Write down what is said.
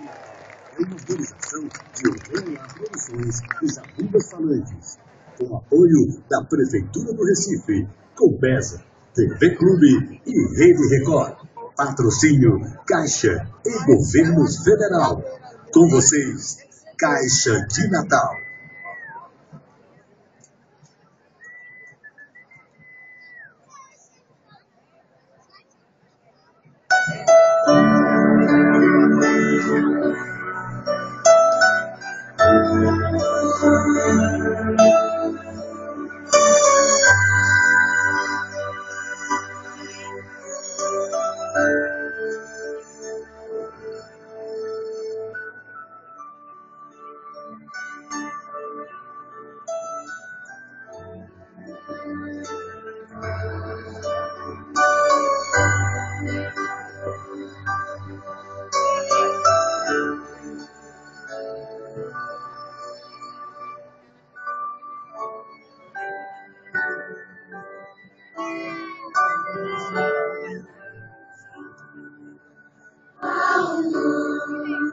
Uma organização de Urânia Produções Zabundas Falantes. Com apoio da Prefeitura do Recife, Compesa, TV Clube e Rede Record. Patrocínio Caixa e Governo Federal. Com vocês, Caixa de Natal.